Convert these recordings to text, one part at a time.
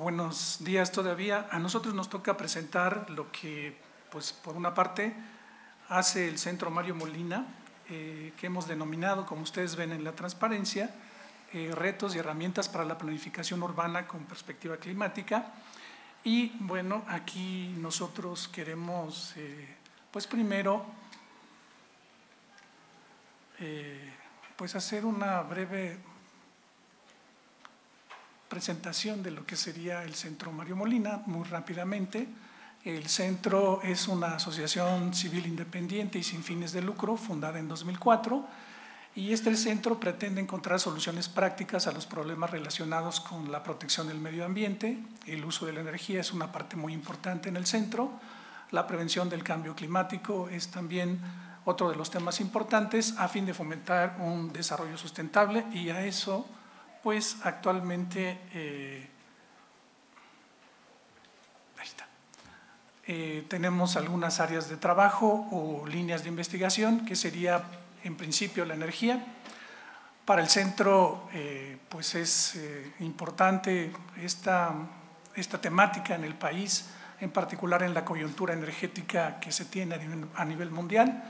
Buenos días todavía. A nosotros nos toca presentar lo que, pues, por una parte, hace el Centro Mario Molina, eh, que hemos denominado, como ustedes ven en la transparencia, eh, retos y herramientas para la planificación urbana con perspectiva climática. Y bueno, aquí nosotros queremos, eh, pues primero, pues hacer una breve presentación de lo que sería el Centro Mario Molina, muy rápidamente. El centro es una asociación civil independiente y sin fines de lucro, fundada en 2004, y este centro pretende encontrar soluciones prácticas a los problemas relacionados con la protección del medio ambiente. El uso de la energía es una parte muy importante en el centro. La prevención del cambio climático es también otro de los temas importantes a fin de fomentar un desarrollo sustentable y a eso pues actualmente eh, eh, tenemos algunas áreas de trabajo o líneas de investigación, que sería en principio la energía. Para el centro, eh, pues es importante esta, esta temática en el país, en particular en la coyuntura energética que se tiene a nivel mundial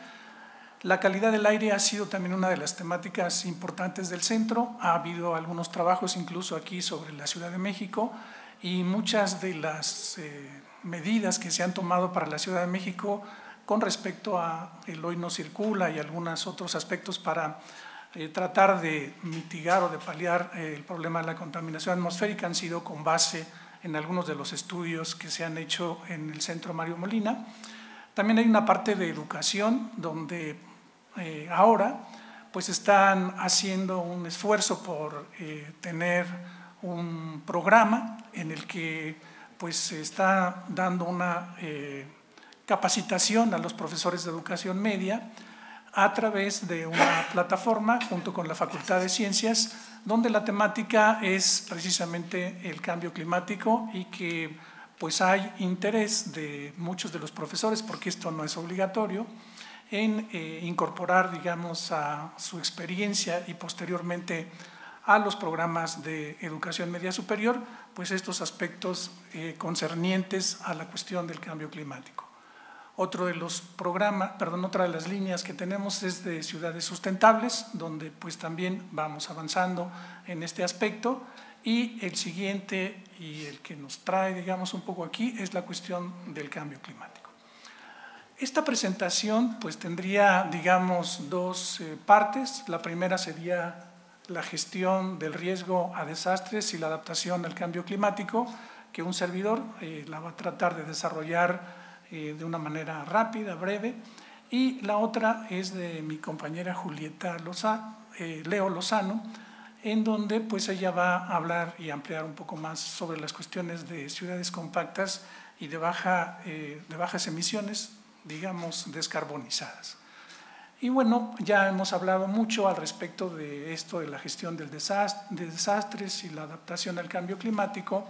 la calidad del aire ha sido también una de las temáticas importantes del centro. Ha habido algunos trabajos incluso aquí sobre la Ciudad de México y muchas de las eh, medidas que se han tomado para la Ciudad de México con respecto a el hoy no circula y algunos otros aspectos para eh, tratar de mitigar o de paliar eh, el problema de la contaminación atmosférica han sido con base en algunos de los estudios que se han hecho en el centro Mario Molina. También hay una parte de educación donde eh, ahora, pues están haciendo un esfuerzo por eh, tener un programa en el que pues se está dando una eh, capacitación a los profesores de educación media a través de una plataforma junto con la Facultad de Ciencias, donde la temática es precisamente el cambio climático y que pues hay interés de muchos de los profesores, porque esto no es obligatorio, en eh, incorporar, digamos, a su experiencia y posteriormente a los programas de educación media superior, pues estos aspectos eh, concernientes a la cuestión del cambio climático. Otro de los programas, perdón, otra de las líneas que tenemos es de ciudades sustentables, donde pues también vamos avanzando en este aspecto. Y el siguiente y el que nos trae, digamos, un poco aquí es la cuestión del cambio climático. Esta presentación pues tendría, digamos, dos eh, partes. La primera sería la gestión del riesgo a desastres y la adaptación al cambio climático, que un servidor eh, la va a tratar de desarrollar eh, de una manera rápida, breve. Y la otra es de mi compañera Julieta Leo Lozano, en donde pues ella va a hablar y ampliar un poco más sobre las cuestiones de ciudades compactas y de, baja, de bajas emisiones, digamos, descarbonizadas. Y bueno, ya hemos hablado mucho al respecto de esto de la gestión del de desastres y la adaptación al cambio climático.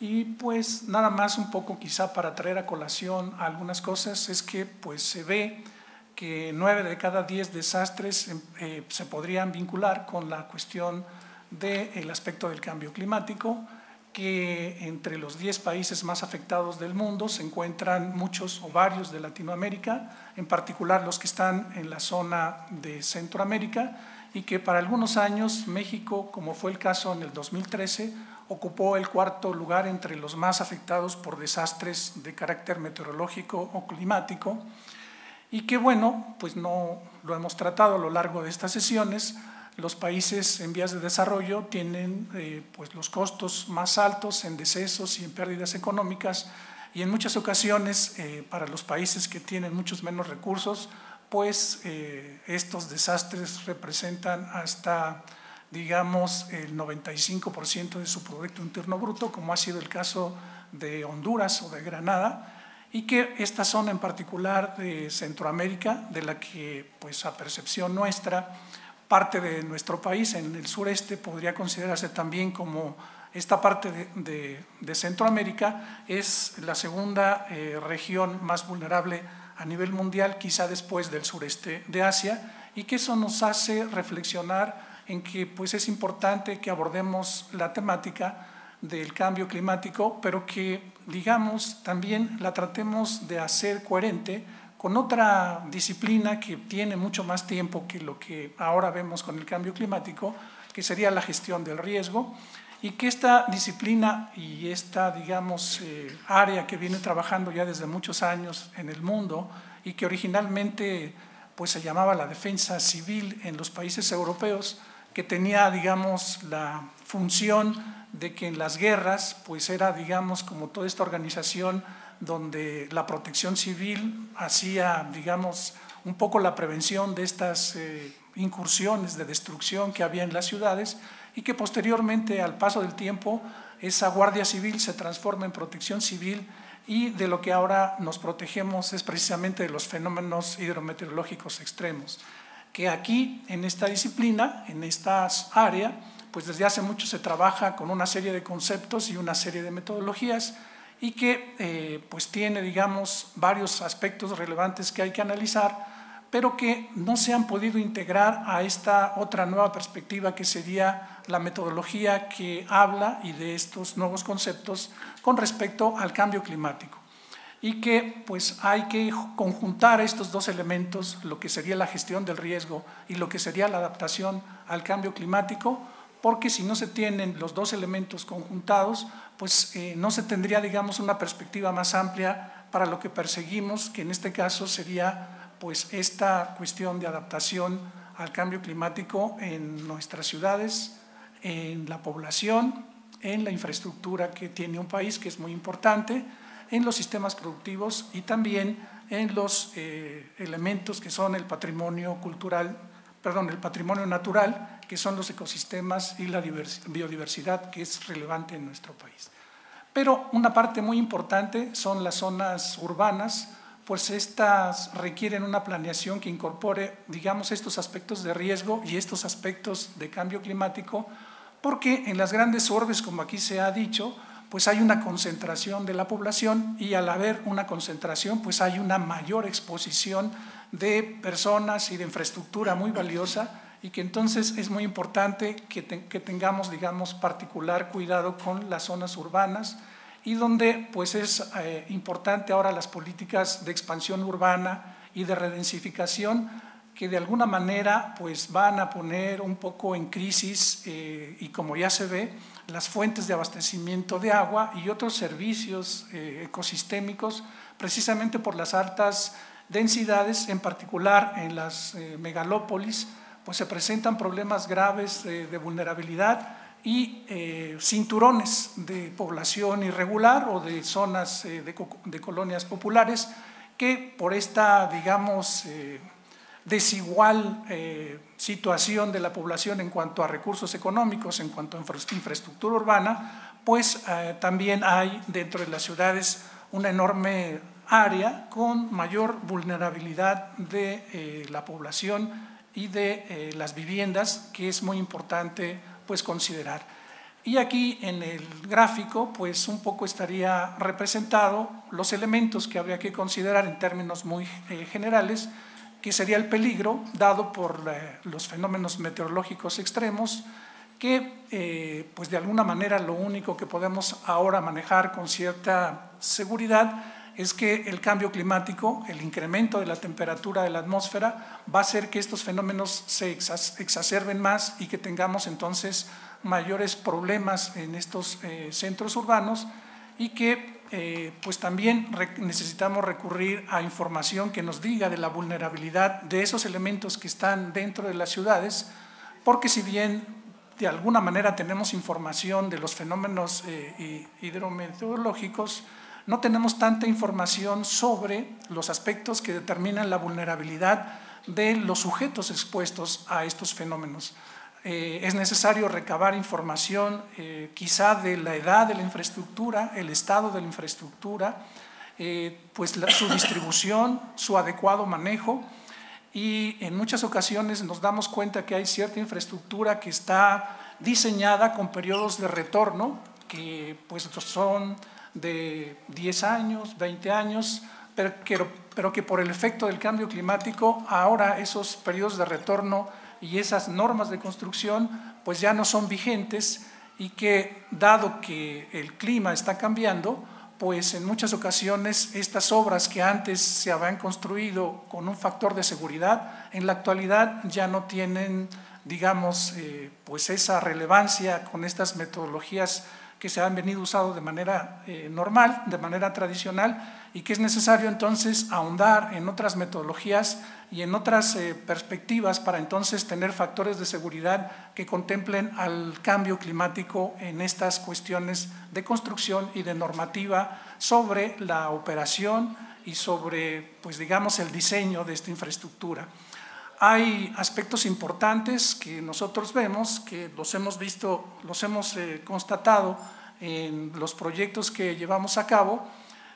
Y pues nada más un poco quizá para traer a colación algunas cosas es que pues se ve que nueve de cada diez desastres eh, se podrían vincular con la cuestión del aspecto del cambio climático que entre los 10 países más afectados del mundo se encuentran muchos o varios de Latinoamérica, en particular los que están en la zona de Centroamérica, y que para algunos años México, como fue el caso en el 2013, ocupó el cuarto lugar entre los más afectados por desastres de carácter meteorológico o climático, y que bueno, pues no lo hemos tratado a lo largo de estas sesiones, los países en vías de desarrollo tienen eh, pues los costos más altos en decesos y en pérdidas económicas y en muchas ocasiones eh, para los países que tienen muchos menos recursos, pues eh, estos desastres representan hasta digamos, el 95% de su Producto Interno Bruto, como ha sido el caso de Honduras o de Granada, y que esta zona en particular de Centroamérica, de la que, pues a percepción nuestra, parte de nuestro país, en el sureste, podría considerarse también como esta parte de, Centroamérica, es la segunda eh, región más vulnerable a nivel mundial, quizá después del sureste de Asia, y que eso nos hace reflexionar en que pues, es importante que abordemos la temática del cambio climático, pero que, digamos, también la tratemos de hacer coherente con otra disciplina que tiene mucho más tiempo que lo que ahora vemos con el cambio climático, que sería la gestión del riesgo, y que esta disciplina y esta, digamos, eh, área que viene trabajando ya desde muchos años en el mundo y que originalmente pues, se llamaba la defensa civil en los países europeos, que tenía, digamos, la función de que en las guerras, pues era, digamos, como toda esta organización donde la protección civil hacía, digamos, un poco la prevención de estas eh, incursiones de destrucción que había en las ciudades y que posteriormente, al paso del tiempo, esa Guardia Civil se transforma en protección civil y de lo que ahora nos protegemos es precisamente de los fenómenos hidrometeorológicos extremos, que aquí en esta disciplina, en esta área, pues desde hace mucho se trabaja con una serie de conceptos y una serie de metodologías y que eh, pues tiene, digamos, varios aspectos relevantes que hay que analizar, pero que no se han podido integrar a esta otra nueva perspectiva que sería la metodología que habla y de estos nuevos conceptos con respecto al cambio climático. Y que pues hay que conjuntar estos dos elementos, lo que sería la gestión del riesgo y lo que sería la adaptación al cambio climático, porque si no se tienen los dos elementos conjuntados, pues eh, no se tendría, digamos, una perspectiva más amplia para lo que perseguimos, que en este caso sería pues esta cuestión de adaptación al cambio climático en nuestras ciudades, en la población, en la infraestructura que tiene un país, que es muy importante, en los sistemas productivos y también en los eh, elementos que son el patrimonio cultural, perdón, el patrimonio natural, que son los ecosistemas y la biodiversidad que es relevante en nuestro país. Pero una parte muy importante son las zonas urbanas, pues estas requieren una planeación que incorpore, digamos, estos aspectos de riesgo y estos aspectos de cambio climático porque en las grandes orbes, como aquí se ha dicho, pues hay una concentración de la población y al haber una concentración, pues hay una mayor exposición de personas y de infraestructura muy valiosa y que entonces es muy importante que, tengamos, digamos, particular cuidado con las zonas urbanas y donde pues es eh, importante ahora las políticas de expansión urbana y de redensificación que de alguna manera pues van a poner un poco en crisis eh, y como ya se ve las fuentes de abastecimiento de agua y otros servicios eh, ecosistémicos precisamente por las altas densidades en particular en las eh, megalópolis pues se presentan problemas graves de vulnerabilidad y cinturones de población irregular o de zonas de, de, colonias populares que por esta digamos desigual eh, situación de la población en cuanto a recursos económicos, en cuanto a infraestructura urbana, pues eh, también hay dentro de las ciudades una enorme área con mayor vulnerabilidad de eh, la población y de las viviendas, que es muy importante pues, considerar. Y aquí en el gráfico, pues un poco estaría representado los elementos que habría que considerar en términos muy generales, que sería el peligro dado por eh, los fenómenos meteorológicos extremos, que eh, pues de alguna manera lo único que podemos ahora manejar con cierta seguridad es que el cambio climático, el incremento de la temperatura de la atmósfera, va a hacer que estos fenómenos se exacerben más y que tengamos entonces mayores problemas en estos eh, centros urbanos y que eh, pues también necesitamos recurrir a información que nos diga de la vulnerabilidad de esos elementos que están dentro de las ciudades, porque si bien de alguna manera tenemos información de los fenómenos eh, hidrometeorológicos, no tenemos tanta información sobre los aspectos que determinan la vulnerabilidad de los sujetos expuestos a estos fenómenos. eh, es necesario recabar información eh, quizá de la edad de la infraestructura, el estado de la infraestructura, eh, pues su distribución, su adecuado manejo y en muchas ocasiones nos damos cuenta que hay cierta infraestructura que está diseñada con periodos de retorno que pues son de 10 años, 20 años, pero que, por el efecto del cambio climático ahora esos periodos de retorno y esas normas de construcción pues ya no son vigentes y que dado que el clima está cambiando, pues en muchas ocasiones estas obras que antes se habían construido con un factor de seguridad, en la actualidad ya no tienen, digamos, eh, pues esa relevancia con estas metodologías que se han venido usando de manera eh, normal, de manera tradicional, y que es necesario entonces ahondar en otras metodologías y en otras eh, perspectivas para entonces tener factores de seguridad que contemplen al cambio climático en estas cuestiones de construcción y de normativa sobre la operación y sobre, pues digamos, el diseño de esta infraestructura. Hay aspectos importantes que nosotros vemos, que los hemos visto, los hemos eh, constatado en los proyectos que llevamos a cabo,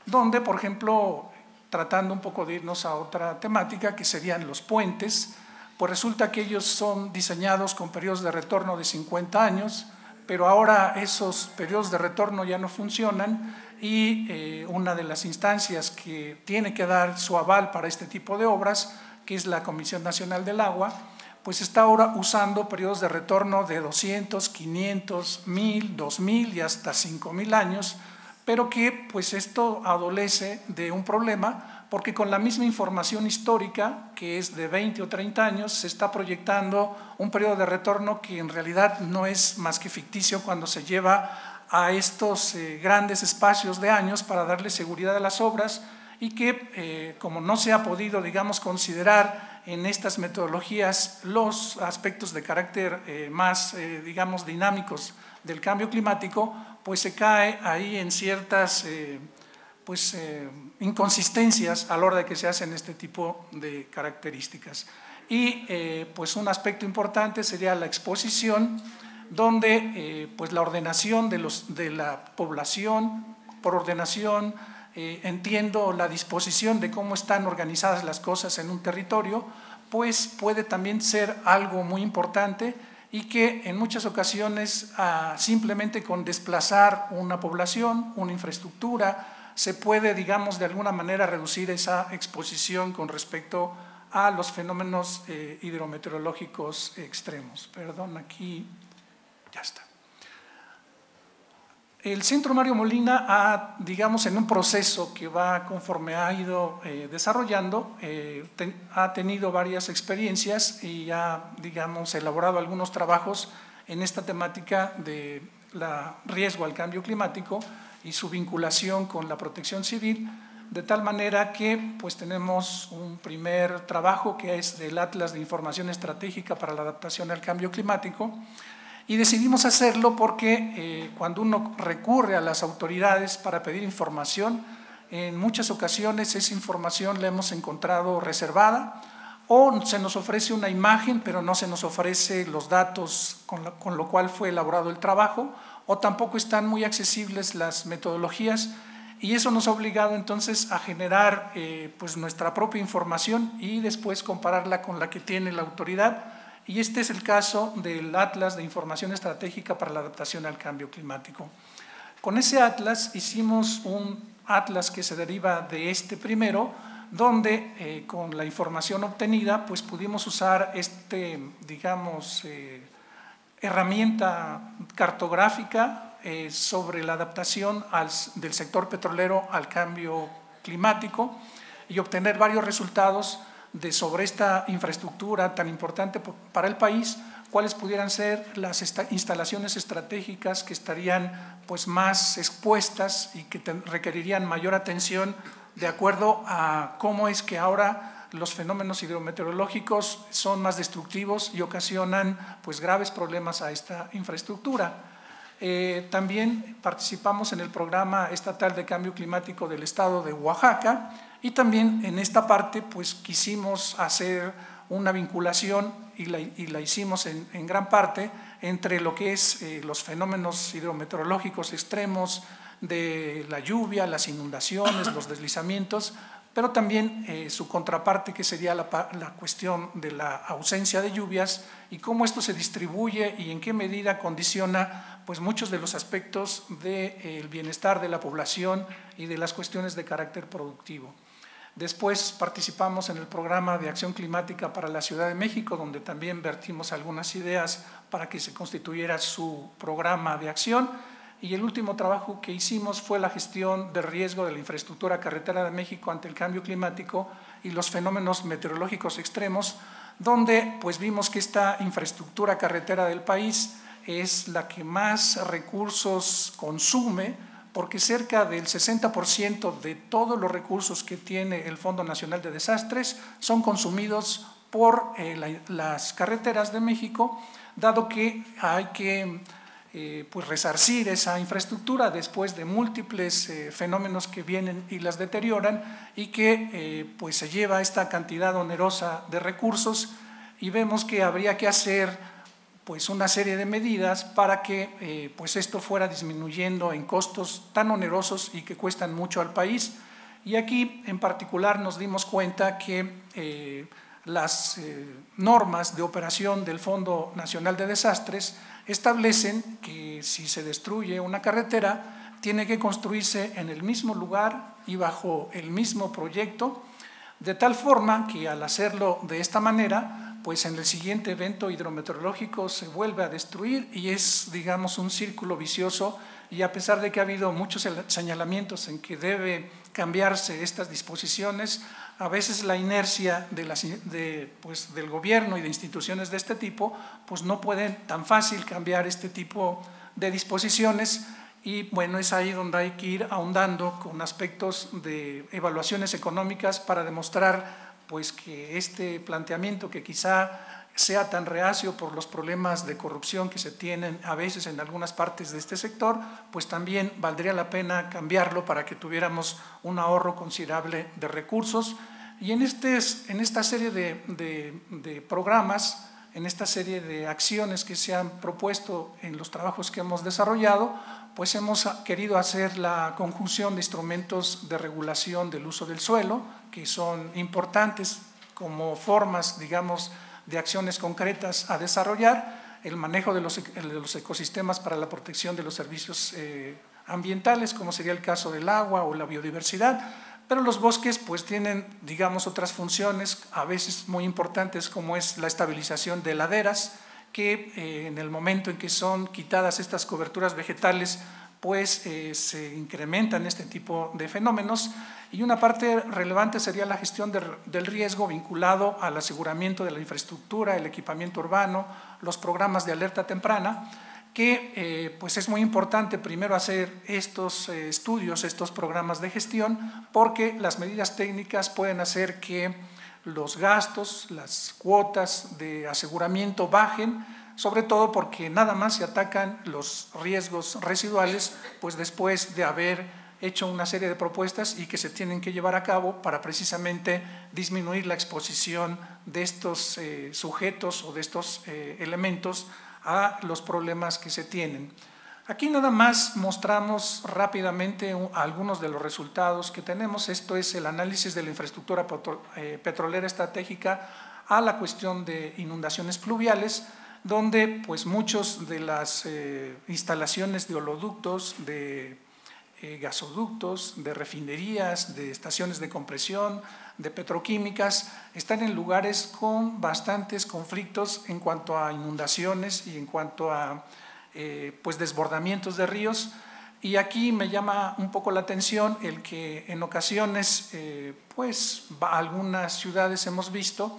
donde, por ejemplo, tratando un poco de irnos a otra temática, que serían los puentes, pues resulta que ellos son diseñados con periodos de retorno de 50 años, pero ahora esos periodos de retorno ya no funcionan y eh, una de las instancias que tiene que dar su aval para este tipo de obras que es la Comisión Nacional del Agua, pues está ahora usando periodos de retorno de 200, 500, 1000, 2000 y hasta 5000 años, pero que pues esto adolece de un problema porque con la misma información histórica, que es de 20 o 30 años, se está proyectando un periodo de retorno que en realidad no es más que ficticio cuando se lleva a estos eh, grandes espacios de años para darle seguridad a las obras y que eh, como no se ha podido, digamos, considerar en estas metodologías los aspectos de carácter eh, más, eh, digamos, dinámicos del cambio climático, pues se cae ahí en ciertas pues, inconsistencias a la hora de que se hacen este tipo de características. Y pues un aspecto importante sería la exposición, donde pues la ordenación de, los, de la población, por ordenación, eh, entiendo la disposición de cómo están organizadas las cosas en un territorio, pues puede también ser algo muy importante y que en muchas ocasiones ah, simplemente con desplazar una población, una infraestructura, se puede, digamos, de alguna manera reducir esa exposición con respecto a los fenómenos eh, hidrometeorológicos extremos. Perdón, aquí ya está. El Centro Mario Molina ha, digamos, en un proceso que va conforme ha ido eh, desarrollando, eh, ha tenido varias experiencias y ha, digamos, elaborado algunos trabajos en esta temática de la riesgo al cambio climático y su vinculación con la protección civil, de tal manera que pues tenemos un primer trabajo que es del Atlas de Información Estratégica para la Adaptación al Cambio Climático, y decidimos hacerlo porque eh, cuando uno recurre a las autoridades para pedir información, en muchas ocasiones esa información la hemos encontrado reservada o se nos ofrece una imagen, pero no se nos ofrece los datos con lo, cual fue elaborado el trabajo, o tampoco están muy accesibles las metodologías y eso nos ha obligado entonces a generar eh, pues nuestra propia información y después compararla con la que tiene la autoridad y este es el caso del Atlas de Información Estratégica para la Adaptación al Cambio Climático. Con ese atlas hicimos un atlas que se deriva de este primero, donde eh, con la información obtenida pues pudimos usar este, digamos, eh, herramienta cartográfica eh, sobre la adaptación del sector petrolero al cambio climático y obtener varios resultados de sobre esta infraestructura tan importante para el país, cuáles pudieran ser las instalaciones estratégicas que estarían pues, más expuestas y que requerirían mayor atención de acuerdo a cómo es que ahora los fenómenos hidrometeorológicos son más destructivos y ocasionan pues, graves problemas a esta infraestructura. Eh, también participamos en el programa estatal de cambio climático del estado de Oaxaca, y también en esta parte, pues quisimos hacer una vinculación y la, hicimos en, gran parte entre lo que es eh, los fenómenos hidrometeorológicos extremos de la lluvia, las inundaciones, los deslizamientos, pero también eh, su contraparte que sería la, cuestión de la ausencia de lluvias y cómo esto se distribuye y en qué medida condiciona pues, muchos de los aspectos del bienestar de la población y de las cuestiones de carácter productivo. Después participamos en el programa de acción climática para la Ciudad de México, donde también vertimos algunas ideas para que se constituyera su programa de acción. Y el último trabajo que hicimos fue la gestión del riesgo de la infraestructura carretera de México ante el cambio climático y los fenómenos meteorológicos extremos, donde pues vimos que esta infraestructura carretera del país es la que más recursos consume, porque cerca del 60% de todos los recursos que tiene el Fondo Nacional de Desastres son consumidos por eh, las carreteras de México, dado que hay que eh, pues resarcir esa infraestructura después de múltiples eh, fenómenos que vienen y las deterioran y que pues se lleva esta cantidad onerosa de recursos. Y vemos que habría que hacer pues una serie de medidas para que eh, pues esto fuera disminuyendo en costos tan onerosos y que cuestan mucho al país. Y aquí en particular nos dimos cuenta que eh, las eh, normas de operación del Fondo Nacional de Desastres establecen que si se destruye una carretera, tiene que construirse en el mismo lugar y bajo el mismo proyecto, de tal forma que al hacerlo de esta manera, pues en el siguiente evento hidrometeorológico se vuelve a destruir y es, digamos, un círculo vicioso. Y a pesar de que ha habido muchos señalamientos en que debe cambiarse estas disposiciones, a veces la inercia pues, del gobierno y de instituciones de este tipo pues no pueden tan fácil cambiar este tipo de disposiciones. Y bueno, es ahí donde hay que ir ahondando con aspectos de evaluaciones económicas para demostrar pues que este planteamiento que quizá sea tan reacio por los problemas de corrupción que se tienen a veces en algunas partes de este sector, pues también valdría la pena cambiarlo para que tuviéramos un ahorro considerable de recursos. Y en, este, en esta serie de, de programas, en esta serie de acciones que se han propuesto en los trabajos que hemos desarrollado, pues hemos querido hacer la conjunción de instrumentos de regulación del uso del suelo, que son importantes como formas, digamos, de acciones concretas a desarrollar, el manejo de los, ecosistemas para la protección de los servicios eh, ambientales, como sería el caso del agua o la biodiversidad, pero los bosques pues tienen, digamos, otras funciones, a veces muy importantes, como es la estabilización de laderas, que eh, en el momento en que son quitadas estas coberturas vegetales, pues eh, se incrementan este tipo de fenómenos. Y una parte relevante sería la gestión del riesgo vinculado al aseguramiento de la infraestructura, el equipamiento urbano, los programas de alerta temprana, que eh, pues es muy importante primero hacer estos estudios, estos programas de gestión, porque las medidas técnicas pueden hacer que los gastos, las cuotas de aseguramiento bajen, sobre todo porque nada más se atacan los riesgos residuales, pues después de haber hecho una serie de propuestas y que se tienen que llevar a cabo para precisamente disminuir la exposición de estos eh, sujetos o de estos eh, elementos a los problemas que se tienen. Aquí nada más mostramos rápidamente algunos de los resultados que tenemos. Esto es el análisis de la infraestructura eh, petrolera estratégica a la cuestión de inundaciones pluviales, donde pues muchos de las eh, instalaciones de oleoductos, de eh, gasoductos, de refinerías, de estaciones de compresión, de petroquímicas, están en lugares con bastantes conflictos en cuanto a inundaciones y en cuanto a eh, pues desbordamientos de ríos. Y aquí me llama un poco la atención el que en ocasiones, eh, pues algunas ciudades hemos visto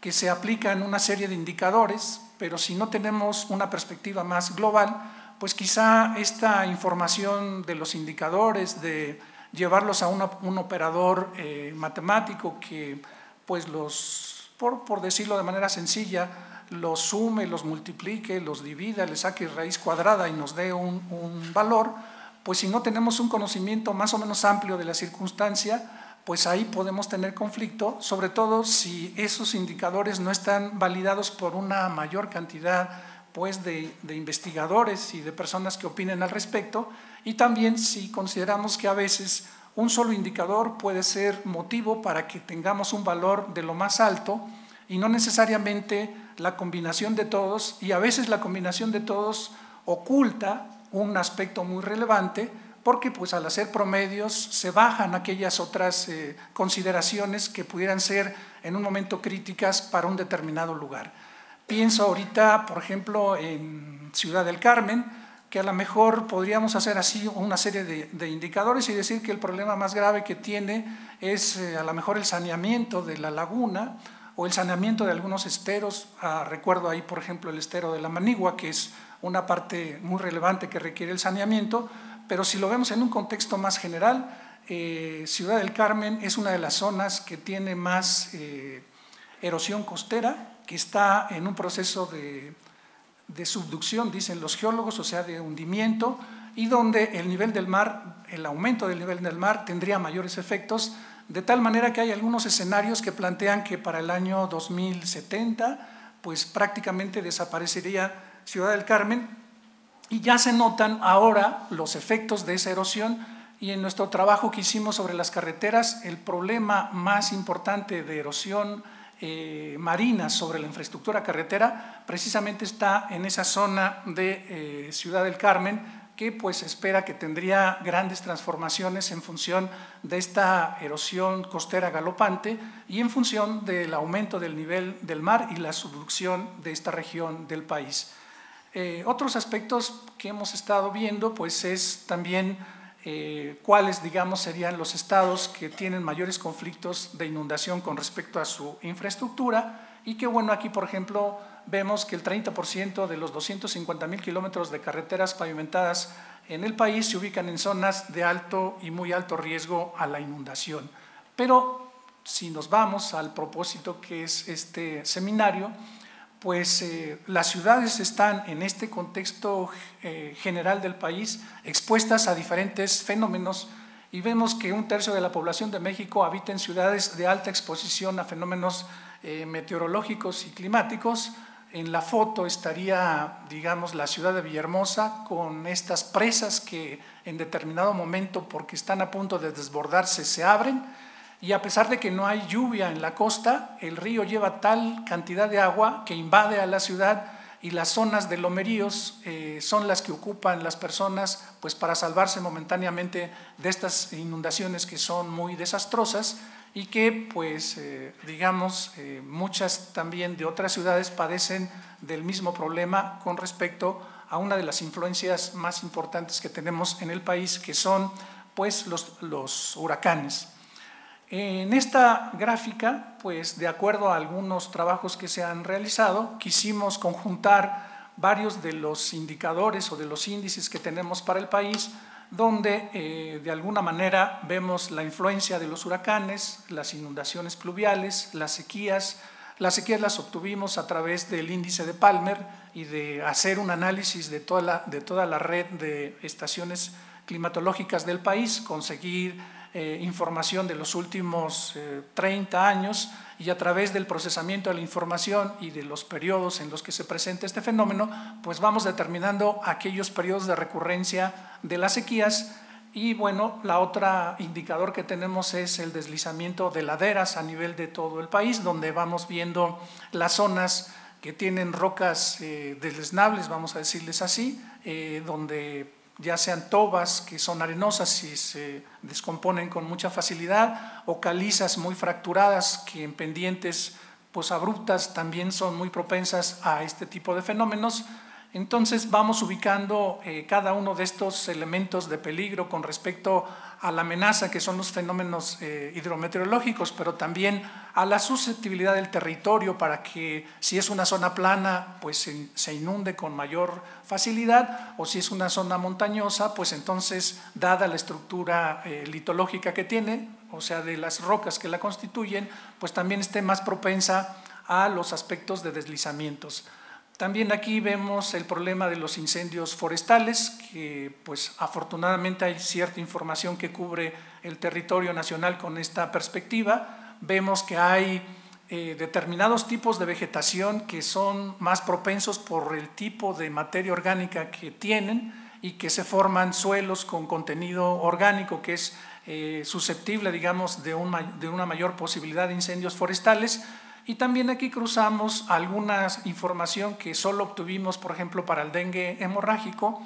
que se aplican una serie de indicadores, pero si no tenemos una perspectiva más global, pues quizá esta información de los indicadores, de llevarlos a un operador eh, matemático que, pues los, por, por decirlo de manera sencilla, los sume, los multiplique, los divida, le saque raíz cuadrada y nos dé un, valor, pues si no tenemos un conocimiento más o menos amplio de la circunstancia, pues ahí podemos tener conflicto, sobre todo si esos indicadores no están validados por una mayor cantidad pues, de, investigadores y de personas que opinen al respecto, y también si consideramos que a veces un solo indicador puede ser motivo para que tengamos un valor de lo más alto y no necesariamente la combinación de todos, y a veces la combinación de todos oculta un aspecto muy relevante porque pues al hacer promedios se bajan aquellas otras eh, consideraciones que pudieran ser en un momento críticas para un determinado lugar. Pienso ahorita, por ejemplo, en Ciudad del Carmen, que a lo mejor podríamos hacer así una serie de, indicadores y decir que el problema más grave que tiene es eh, a lo mejor el saneamiento de la laguna o el saneamiento de algunos esteros. Ah, recuerdo ahí, por ejemplo, el estero de la Manigua, que es una parte muy relevante que requiere el saneamiento, pero si lo vemos en un contexto más general, eh, Ciudad del Carmen es una de las zonas que tiene más eh, erosión costera, que está en un proceso de, de, subducción, dicen los geólogos, o sea, de hundimiento, y donde el nivel del mar, el aumento del nivel del mar tendría mayores efectos, de tal manera que hay algunos escenarios que plantean que para el año 2070, pues prácticamente desaparecería Ciudad del Carmen, y ya se notan ahora los efectos de esa erosión y en nuestro trabajo que hicimos sobre las carreteras, el problema más importante de erosión eh, marina sobre la infraestructura carretera precisamente está en esa zona de eh, Ciudad del Carmen, que pues espera que tendría grandes transformaciones en función de esta erosión costera galopante y en función del aumento del nivel del mar y la subducción de esta región del país. Eh, otros aspectos que hemos estado viendo pues es también eh, cuáles digamos serían los estados que tienen mayores conflictos de inundación con respecto a su infraestructura y que bueno aquí por ejemplo vemos que el 30% de los 250 mil kilómetros de carreteras pavimentadas en el país se ubican en zonas de alto y muy alto riesgo a la inundación. Pero si nos vamos al propósito que es este seminario, pues eh, las ciudades están en este contexto eh, general del país expuestas a diferentes fenómenos y vemos que un tercio de la población de México habita en ciudades de alta exposición a fenómenos eh, meteorológicos y climáticos. En la foto estaría, digamos, la ciudad de Villahermosa con estas presas que en determinado momento, porque están a punto de desbordarse, se abren y a pesar de que no hay lluvia en la costa, el río lleva tal cantidad de agua que invade a la ciudad y las zonas de lomeríos eh, son las que ocupan las personas pues para salvarse momentáneamente de estas inundaciones que son muy desastrosas y que pues eh, digamos eh, muchas también de otras ciudades padecen del mismo problema con respecto a una de las influencias más importantes que tenemos en el país que son pues los, los huracanes. En esta gráfica, pues de acuerdo a algunos trabajos que se han realizado, quisimos conjuntar varios de los indicadores o de los índices que tenemos para el país, donde eh, de alguna manera vemos la influencia de los huracanes, las inundaciones pluviales, las sequías. Las sequías las obtuvimos a través del índice de Palmer y de hacer un análisis de toda la, de toda la red de estaciones climatológicas del país, conseguir eh, información de los últimos 30 eh, años y a través del procesamiento de la información y de los periodos en los que se presenta este fenómeno, pues vamos determinando aquellos periodos de recurrencia de las sequías. Y bueno, la otra indicador que tenemos es el deslizamiento de laderas a nivel de todo el país, donde vamos viendo las zonas que tienen rocas eh, vamos a decirles así, donde ya sean tobas que son arenosas y se descomponen con mucha facilidad, o calizas muy fracturadas que en pendientes pues abruptas también son muy propensas a este tipo de fenómenos. Entonces vamos ubicando eh, cada uno de estos elementos de peligro con respecto a la amenaza que son los fenómenos eh, hidrometeorológicos, pero también a la susceptibilidad del territorio para que si es una zona plana, pues se, inunde con mayor facilidad, o si es una zona montañosa, pues entonces, dada la estructura eh, litológica que tiene, o sea, de las rocas que la constituyen, pues también esté más propensa a los aspectos de deslizamientos. También aquí vemos el problema de los incendios forestales, que pues afortunadamente hay cierta información que cubre el territorio nacional con esta perspectiva. Vemos que hay eh, determinados tipos de vegetación que son más propensos por el tipo de materia orgánica que tienen y que se forman suelos con contenido orgánico que es eh, susceptible, digamos, de, de una mayor posibilidad de incendios forestales y también aquí cruzamos alguna información que solo obtuvimos, por ejemplo, para el dengue hemorrágico,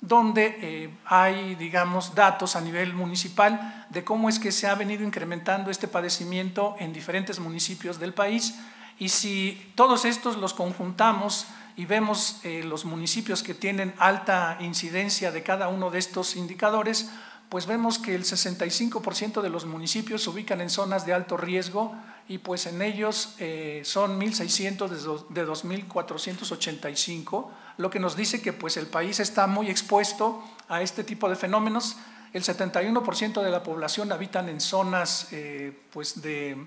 donde eh, hay, digamos, datos a nivel municipal de cómo es que se ha venido incrementando este padecimiento en diferentes municipios del país. Y si todos estos los conjuntamos y vemos eh, los municipios que tienen alta incidencia de cada uno de estos indicadores, pues vemos que el 65% de los municipios se ubican en zonas de alto riesgo y pues en ellos eh, son 1.600 de 2.485, lo que nos dice que pues el país está muy expuesto a este tipo de fenómenos. El 71% de la población habitan en zonas eh, pues de,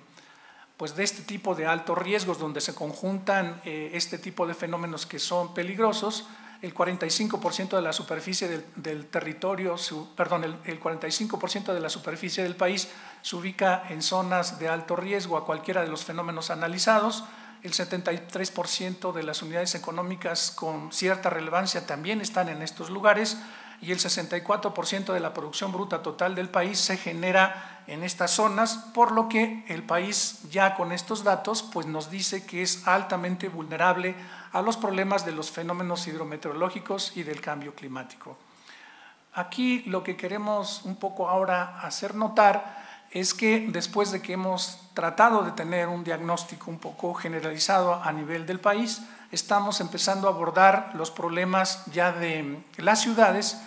pues de este tipo de altos riesgos donde se conjuntan eh, este tipo de fenómenos que son peligrosos el 45% de la superficie del, territorio, perdón, el, 45% de la superficie del país se ubica en zonas de alto riesgo a cualquiera de los fenómenos analizados, el 73% de las unidades económicas con cierta relevancia también están en estos lugares y el 64% de la producción bruta total del país se genera en estas zonas, por lo que el país ya con estos datos pues nos dice que es altamente vulnerable a los problemas de los fenómenos hidrometeorológicos y del cambio climático. Aquí lo que queremos un poco ahora hacer notar es que después de que hemos tratado de tener un diagnóstico un poco generalizado a nivel del país, estamos empezando a abordar los problemas ya de las ciudades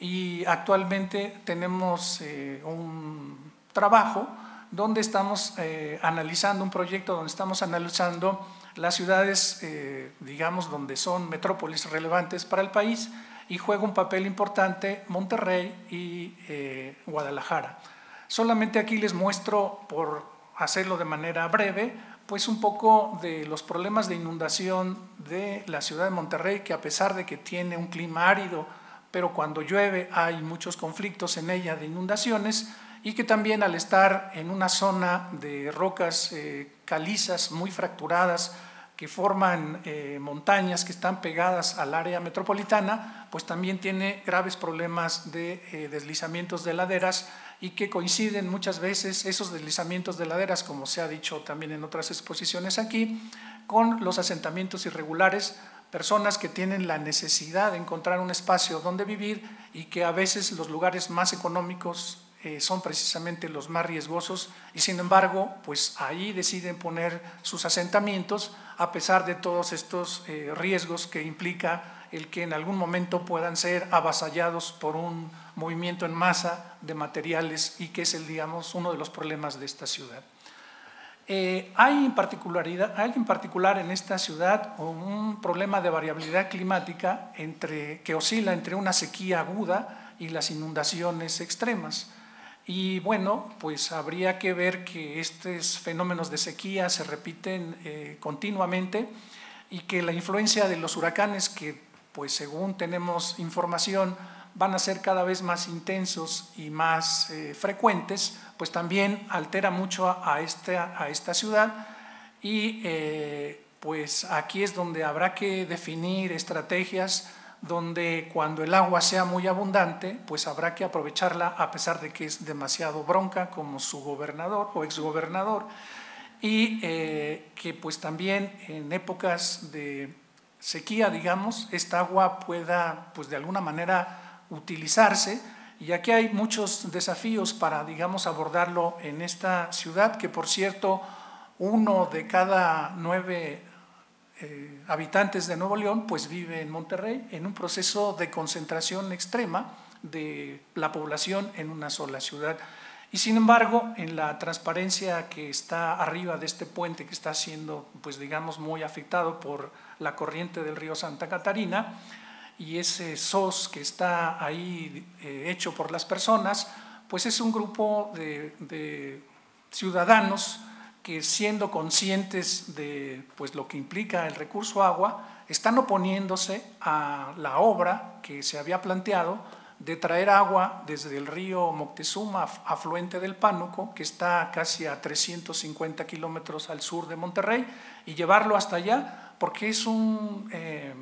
y actualmente tenemos eh, un trabajo donde estamos eh, analizando un proyecto donde estamos analizando las ciudades, eh, digamos, donde son metrópolis relevantes para el país y juega un papel importante Monterrey y eh, Guadalajara. Solamente aquí les muestro, por hacerlo de manera breve, pues un poco de los problemas de inundación de la ciudad de Monterrey, que a pesar de que tiene un clima árido, pero cuando llueve hay muchos conflictos en ella de inundaciones, y que también al estar en una zona de rocas eh, calizas muy fracturadas, que forman eh, montañas que están pegadas al área metropolitana, pues también tiene graves problemas de eh, deslizamientos de laderas y que coinciden muchas veces esos deslizamientos de laderas, como se ha dicho también en otras exposiciones aquí, con los asentamientos irregulares, personas que tienen la necesidad de encontrar un espacio donde vivir y que a veces los lugares más económicos eh, son precisamente los más riesgosos y sin embargo, pues ahí deciden poner sus asentamientos a pesar de todos estos eh, riesgos que implica el que en algún momento puedan ser avasallados por un movimiento en masa de materiales y que es digamos, uno de los problemas de esta ciudad. Eh, hay, en particularidad, hay en particular en esta ciudad un problema de variabilidad climática entre, que oscila entre una sequía aguda y las inundaciones extremas. Y bueno, pues habría que ver que estos fenómenos de sequía se repiten eh, continuamente y que la influencia de los huracanes, que pues según tenemos información van a ser cada vez más intensos y más eh, frecuentes, pues también altera mucho a, esta, a esta ciudad. Y eh, pues aquí es donde habrá que definir estrategias donde cuando el agua sea muy abundante, pues habrá que aprovecharla a pesar de que es demasiado bronca como su gobernador o exgobernador, y eh, que pues también en épocas de sequía, digamos, esta agua pueda pues de alguna manera utilizarse, y aquí hay muchos desafíos para, digamos, abordarlo en esta ciudad, que por cierto, uno de cada nueve eh, habitantes de Nuevo León, pues vive en Monterrey en un proceso de concentración extrema de la población en una sola ciudad. Y sin embargo, en la transparencia que está arriba de este puente, que está siendo, pues digamos, muy afectado por la corriente del río Santa Catarina, y ese SOS que está ahí eh, hecho por las personas, pues es un grupo de ciudadanos que siendo conscientes de pues, lo que implica el recurso agua, están oponiéndose a la obra que se había planteado de traer agua desde el río Moctezuma, afluente del Pánuco, que está casi a 350 kilómetros al sur de Monterrey, y llevarlo hasta allá, porque es un eh,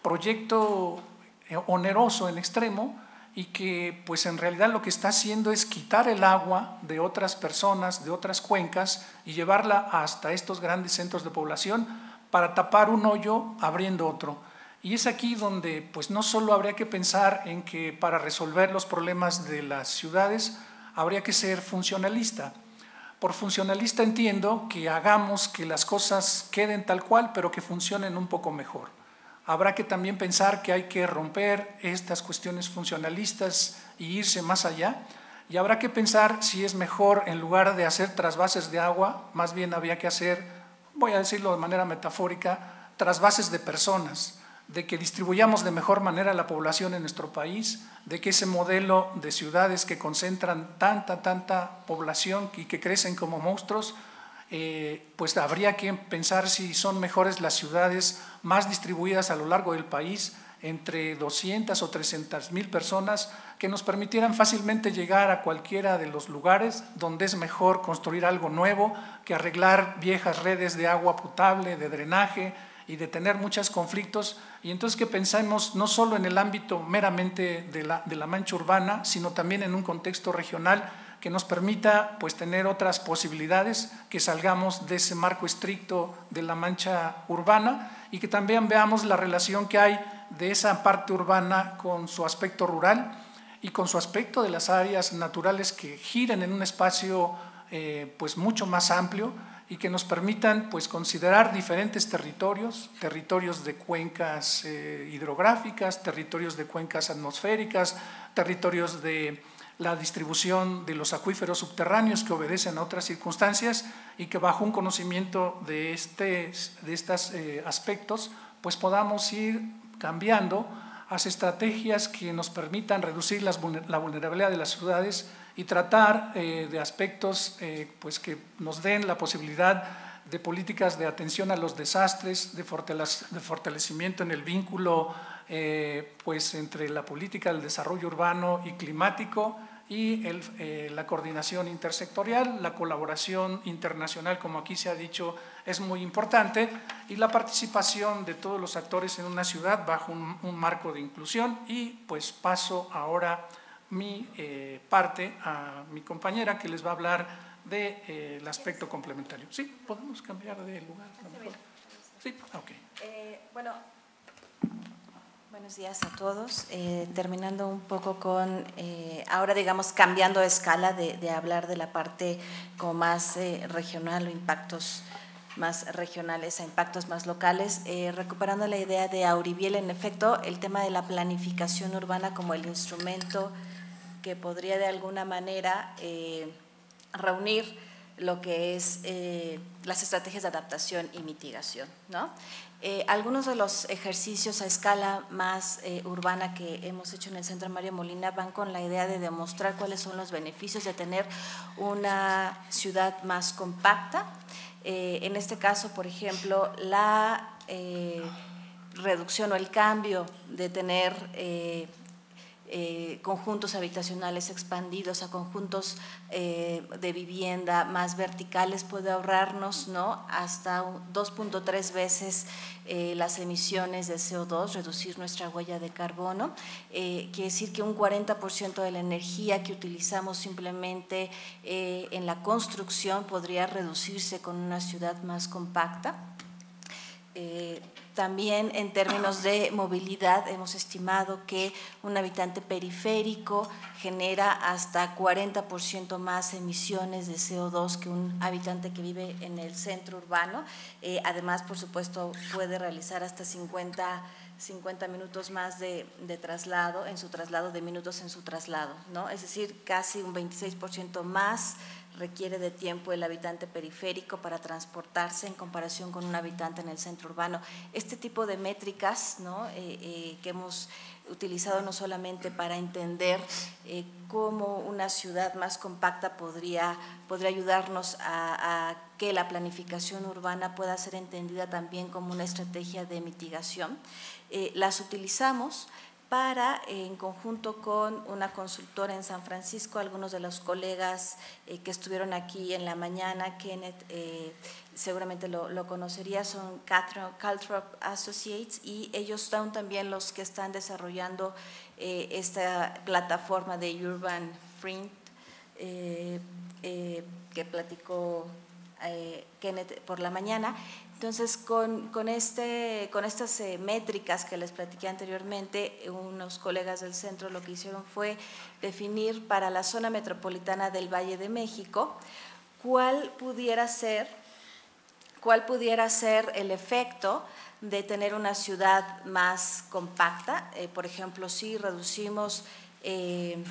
proyecto eh, oneroso en extremo y que pues en realidad lo que está haciendo es quitar el agua de otras personas, de otras cuencas y llevarla hasta estos grandes centros de población para tapar un hoyo abriendo otro. Y es aquí donde pues no solo habría que pensar en que para resolver los problemas de las ciudades habría que ser funcionalista. Por funcionalista entiendo que hagamos que las cosas queden tal cual, pero que funcionen un poco mejor. Habrá que también pensar que hay que romper estas cuestiones funcionalistas y irse más allá. Y habrá que pensar si es mejor, en lugar de hacer trasvases de agua, más bien había que hacer, voy a decirlo de manera metafórica, trasvases de personas de que distribuyamos de mejor manera la población en nuestro país, de que ese modelo de ciudades que concentran tanta, tanta población y que crecen como monstruos, eh, pues habría que pensar si son mejores las ciudades más distribuidas a lo largo del país, entre 200 o 300 mil personas, que nos permitieran fácilmente llegar a cualquiera de los lugares donde es mejor construir algo nuevo que arreglar viejas redes de agua potable, de drenaje, y de tener muchos conflictos, y entonces que pensemos no solo en el ámbito meramente de la, de la mancha urbana, sino también en un contexto regional que nos permita pues, tener otras posibilidades, que salgamos de ese marco estricto de la mancha urbana y que también veamos la relación que hay de esa parte urbana con su aspecto rural y con su aspecto de las áreas naturales que giran en un espacio eh, pues mucho más amplio y que nos permitan pues, considerar diferentes territorios, territorios de cuencas eh, hidrográficas, territorios de cuencas atmosféricas, territorios de la distribución de los acuíferos subterráneos que obedecen a otras circunstancias y que bajo un conocimiento de, este, de estos eh, aspectos pues podamos ir cambiando hacia estrategias que nos permitan reducir la vulnerabilidad de las ciudades y tratar eh, de aspectos eh, pues que nos den la posibilidad de políticas de atención a los desastres, de, fortalecimiento en el vínculo pues entre la política del desarrollo urbano y climático y la coordinación intersectorial, la colaboración internacional, como aquí se ha dicho, es muy importante, y la participación de todos los actores en una ciudad bajo un, un marco de inclusión. Y pues paso ahora mi eh, parte a mi compañera que les va a hablar del de, eh, aspecto complementario. Sí, podemos cambiar de lugar. Sí, ok. Eh, bueno, buenos días a todos. terminando un poco con, ahora digamos, cambiando de escala de, hablar de la parte como más regional o impactos más regionales a impactos más locales, recuperando la idea de Auribiel, en efecto, el tema de la planificación urbana como el instrumento que podría de alguna manera eh, reunir lo que es eh, las estrategias de adaptación y mitigación. ¿no? Eh, algunos de los ejercicios a escala más urbana que hemos hecho en el Centro Mario Molina van con la idea de demostrar cuáles son los beneficios de tener una ciudad más compacta. en este caso, por ejemplo, la reducción o el cambio de tener eh, conjuntos habitacionales expandidos a conjuntos eh, de vivienda más verticales puede ahorrarnos ¿no? hasta 2.3 veces eh, las emisiones de CO2, reducir nuestra huella de carbono. quiere decir que un 40% de la energía que utilizamos simplemente en la construcción podría reducirse con una ciudad más compacta. También en términos de movilidad hemos estimado que un habitante periférico genera hasta 40% más emisiones de CO2 que un habitante que vive en el centro urbano. Eh, además, por supuesto, puede realizar hasta 50 50 minutos más de, de, traslado en su traslado, de minutos en su traslado, ¿no? Es decir, casi un 26% más requiere de tiempo el habitante periférico para transportarse en comparación con un habitante en el centro urbano. Este tipo de métricas ¿no? Eh, eh, que hemos utilizado no solamente para entender eh, cómo una ciudad más compacta podría, podría ayudarnos a, que la planificación urbana pueda ser entendida también como una estrategia de mitigación. las utilizamos para, en conjunto con una consultora en San Francisco, algunos de los colegas eh, que estuvieron aquí en la mañana, Kenneth eh, seguramente lo, conocería, son Caltrop Associates y ellos son también los que están desarrollando eh, esta plataforma de Urban Print que platicó Kenneth por la mañana. Entonces, con, este, con estas eh, métricas que les platiqué anteriormente, unos colegas del centro lo que hicieron fue definir para la zona metropolitana del Valle de México cuál pudiera ser, cuál pudiera ser el efecto de tener una ciudad más compacta. Eh, por ejemplo, si reducimos eh,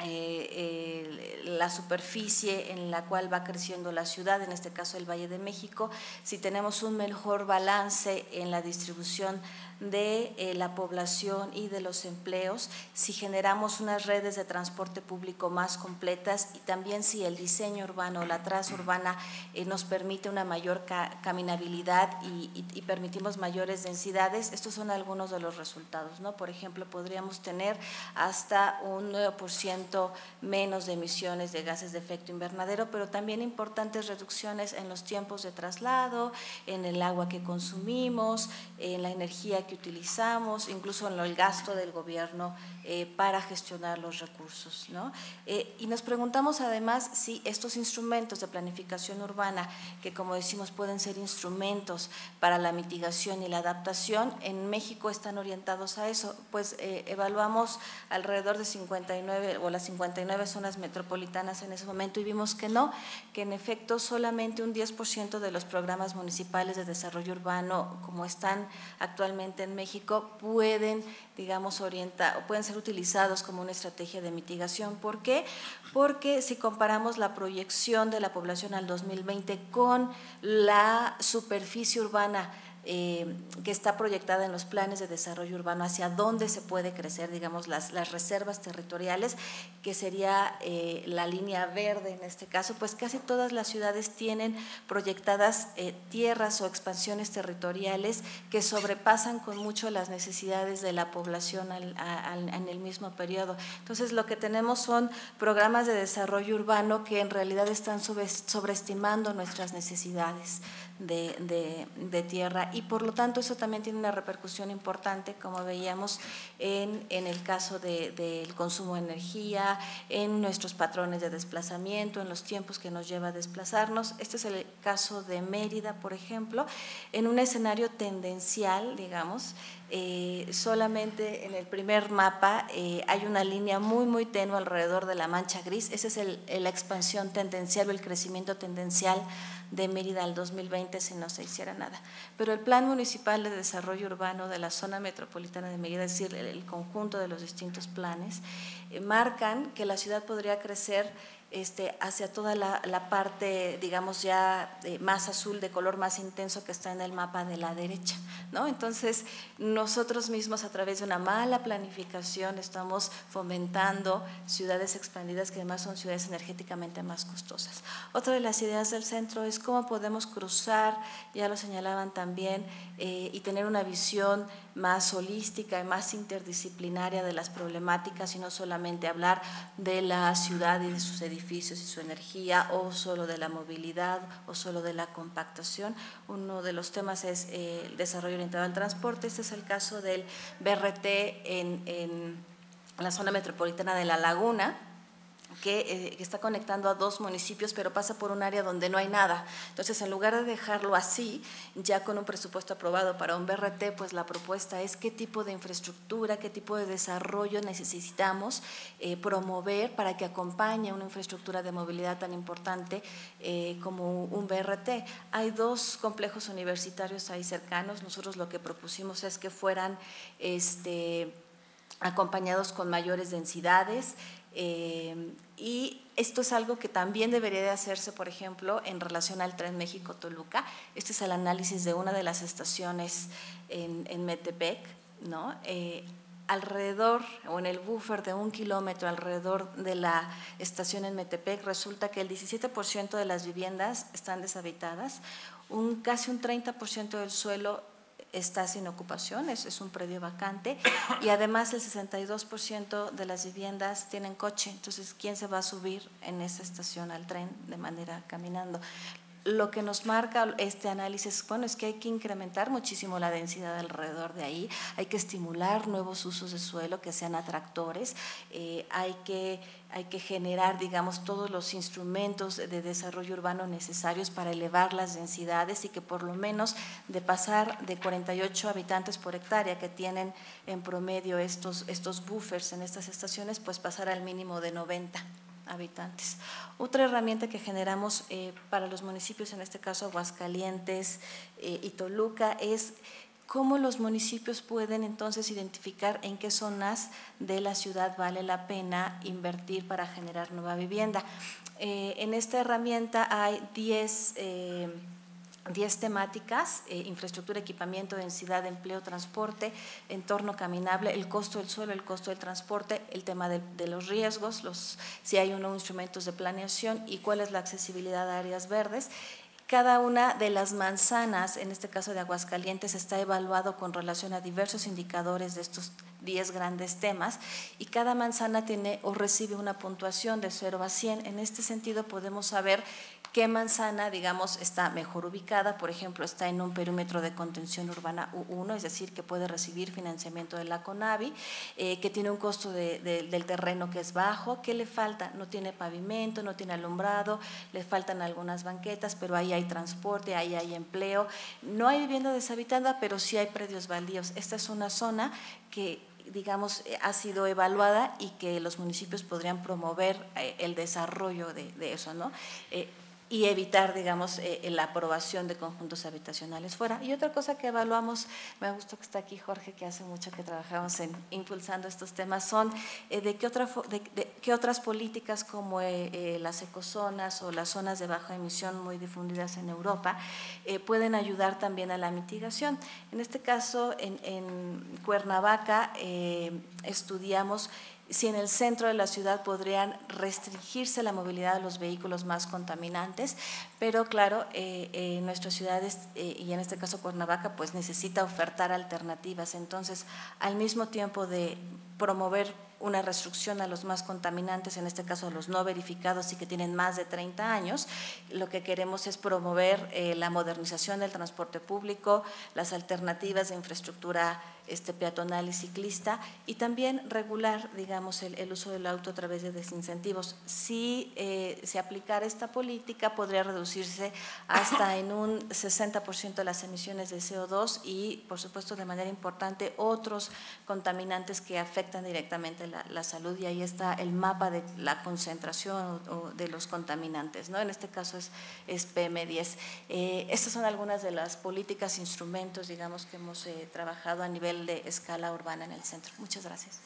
eh, la superficie en la cual va creciendo la ciudad, en este caso el Valle de México, si tenemos un mejor balance en la distribución de eh, la población y de los empleos, si generamos unas redes de transporte público más completas y también si el diseño urbano, la traza urbana eh, nos permite una mayor caminabilidad y, permitimos mayores densidades, estos son algunos de los resultados. ¿no? Por ejemplo, podríamos tener hasta un 9% menos de emisiones de gases de efecto invernadero, pero también importantes reducciones en los tiempos de traslado, en el agua que consumimos, en la energía que utilizamos, incluso en el gasto del gobierno eh, para gestionar los recursos. ¿no? Eh, y nos preguntamos además si estos instrumentos de planificación urbana, que como decimos pueden ser instrumentos para la mitigación y la adaptación, en México están orientados a eso. Pues eh, evaluamos alrededor de 59 o las 59 zonas metropolitanas en ese momento y vimos que no, que en efecto solamente un 10% de los programas municipales de desarrollo urbano como están actualmente en México pueden, digamos, orientar o pueden ser utilizados como una estrategia de mitigación. ¿Por qué? Porque si comparamos la proyección de la población al 2020 con la superficie urbana eh, que está proyectada en los planes de desarrollo urbano, hacia dónde se puede crecer, digamos, las, las reservas territoriales, que sería eh, la línea verde en este caso, pues casi todas las ciudades tienen proyectadas eh, tierras o expansiones territoriales que sobrepasan con mucho las necesidades de la población en el mismo periodo. Entonces, lo que tenemos son programas de desarrollo urbano que en realidad están sobreestimando nuestras necesidades de, tierra y por lo tanto eso también tiene una repercusión importante, como veíamos en, el caso del consumo de energía, en nuestros patrones de desplazamiento, en los tiempos que nos lleva a desplazarnos. Este es el caso de Mérida, por ejemplo, en un escenario tendencial, digamos, eh, solamente en el primer mapa eh, hay una línea muy, muy tenue alrededor de la mancha gris. Esa es la expansión tendencial o el crecimiento tendencial de Mérida al 2020 si no se hiciera nada. Pero el Plan Municipal de Desarrollo Urbano de la zona metropolitana de Mérida, es decir, el, conjunto de los distintos planes, eh, marcan que la ciudad podría crecer este, hacia toda la, parte, digamos, ya más azul, de color más intenso que está en el mapa de la derecha. ¿no? Entonces, nosotros mismos a través de una mala planificación estamos fomentando ciudades expandidas que además son ciudades energéticamente más costosas. Otra de las ideas del centro es cómo podemos cruzar, ya lo señalaban también, eh, y tener una visión más holística y más interdisciplinaria de las problemáticas y no solamente hablar de la ciudad y de sus edificios y su energía o solo de la movilidad o solo de la compactación. Uno de los temas es eh, el desarrollo orientado al transporte. Este es el caso del BRT en, en la zona metropolitana de La Laguna eh, que, está conectando a dos municipios, pero pasa por un área donde no hay nada. Entonces, en lugar de dejarlo así, ya con un presupuesto aprobado para un BRT, pues la propuesta es qué tipo de infraestructura, qué tipo de desarrollo necesitamos eh, promover para que acompañe una infraestructura de movilidad tan importante eh, como un BRT. Hay dos complejos universitarios ahí cercanos. Nosotros lo que propusimos es que fueran este, acompañados con mayores densidades, eh, y esto es algo que también debería de hacerse, por ejemplo, en relación al tren México-Toluca. Este es el análisis de una de las estaciones en, en Metepec, ¿no? Eh, alrededor o en el buffer de un kilómetro alrededor de la estación en Metepec resulta que el 17% de las viviendas están deshabitadas, un, casi un 30% del suelo está sin ocupación, es, es, un predio vacante y además el 62% de las viviendas tienen coche, entonces ¿quién se va a subir en esa estación al tren de manera caminando? Lo que nos marca este análisis, bueno, es que hay que incrementar muchísimo la densidad alrededor de ahí, hay que estimular nuevos usos de suelo que sean atractores, eh, hay, que, hay que generar, digamos, todos los instrumentos de desarrollo urbano necesarios para elevar las densidades y que por lo menos de pasar de 48 habitantes por hectárea que tienen en promedio estos, estos buffers en estas estaciones, pues pasar al mínimo de 90 habitantes. Otra herramienta que generamos eh, para los municipios, en este caso Aguascalientes eh, y Toluca, es cómo los municipios pueden entonces identificar en qué zonas de la ciudad vale la pena invertir para generar nueva vivienda. Eh, en esta herramienta hay 10 10 temáticas, eh, infraestructura, equipamiento, densidad, empleo, transporte, entorno caminable, el costo del suelo, el costo del transporte, el tema de, los riesgos, si hay unos instrumentos de planeación y cuál es la accesibilidad a áreas verdes. Cada una de las manzanas, en este caso de Aguascalientes, está evaluado con relación a diversos indicadores de estos 10 grandes temas y cada manzana tiene o recibe una puntuación de 0 a 100. En este sentido podemos saber qué manzana, digamos, está mejor ubicada, por ejemplo, está en un perímetro de contención urbana U1, es decir, que puede recibir financiamiento de la CONAVI, eh, que tiene un costo del terreno que es bajo, ¿qué le falta? No tiene pavimento, no tiene alumbrado, le faltan algunas banquetas, pero ahí hay transporte, ahí hay empleo, no hay vivienda deshabitada, pero sí hay predios baldíos. Esta es una zona que digamos, ha sido evaluada y que los municipios podrían promover eh, el desarrollo de, eso, ¿no? Eh, y evitar, digamos, eh, la aprobación de conjuntos habitacionales fuera. Y otra cosa que evaluamos, me gustó que está aquí Jorge, que hace mucho que trabajamos en impulsando estos temas, son eh, de, qué otra, de, qué otras políticas como eh, las ecozonas o las zonas de baja emisión muy difundidas en Europa pueden ayudar también a la mitigación. En este caso, en Cuernavaca estudiamos si en el centro de la ciudad podrían restringirse la movilidad de los vehículos más contaminantes, pero claro, eh, eh nuestras ciudades, eh, y en este caso Cuernavaca, pues necesita ofertar alternativas. Entonces, al mismo tiempo de promover una restricción a los más contaminantes, en este caso a los no verificados y que tienen más de 30 años. Lo que queremos es promover eh, la modernización del transporte público, las alternativas de infraestructura este, peatonal y ciclista y también regular, digamos, el, uso del auto a través de desincentivos. Si eh, se aplicara esta política, podría reducirse hasta en un 60% de las emisiones de CO2 y, por supuesto, de manera importante, otros contaminantes que afectan directamente la, salud y ahí está el mapa de la concentración de los contaminantes. ¿no? En este caso es, es PM10. Eh, estas son algunas de las políticas, instrumentos, digamos, que hemos eh, trabajado a nivel de escala urbana en el centro. Muchas gracias.